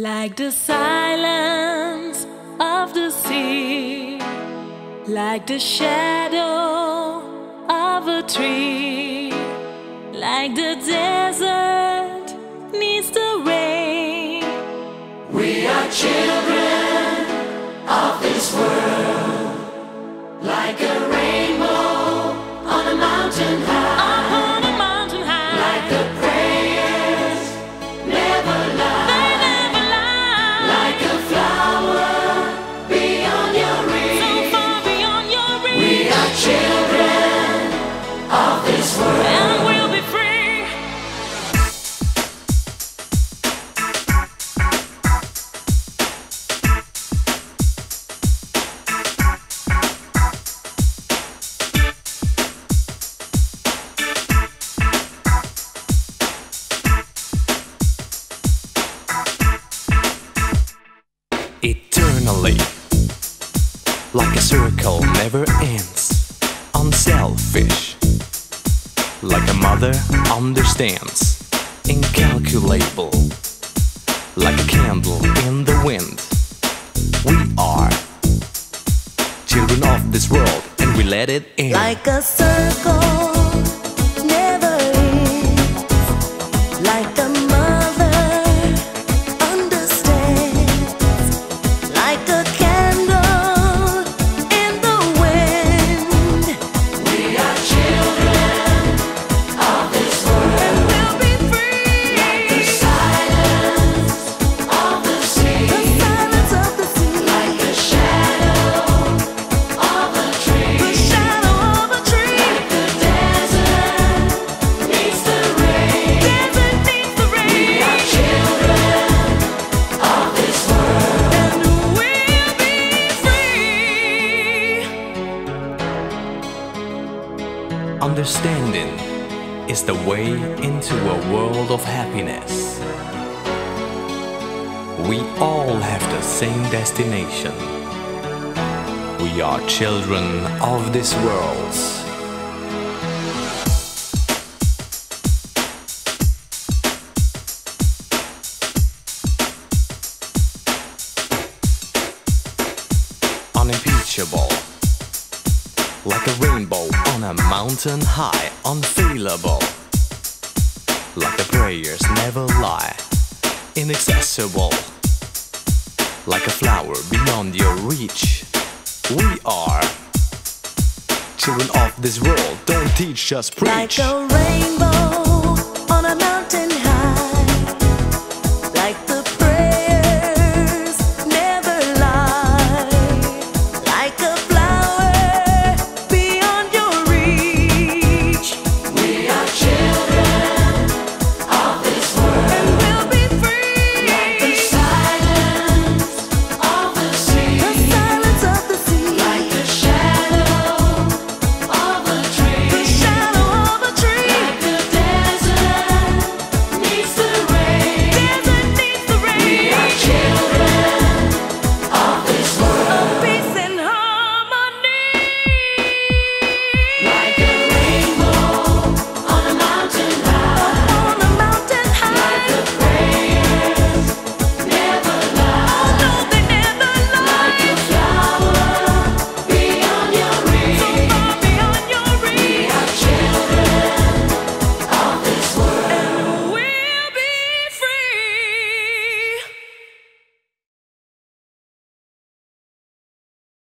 Like the silence of the sea, like the shadow of a tree, like the desert needs the rain. We are children of this world, like a rainbow on a mountain high, Like a circle never ends, unselfish. Like a mother understands, incalculable. Like a candle in the wind. We are children of this world and we let it in. Like a circle Understanding is the way into a world of happiness. We all have the same destination. We are children of this world. Unimpeachable like a rainbow on a mountain high, unfailable. Like the prayers never lie, inaccessible. Like a flower beyond your reach. We are children of this world, don't teach us preach. Like a rainbow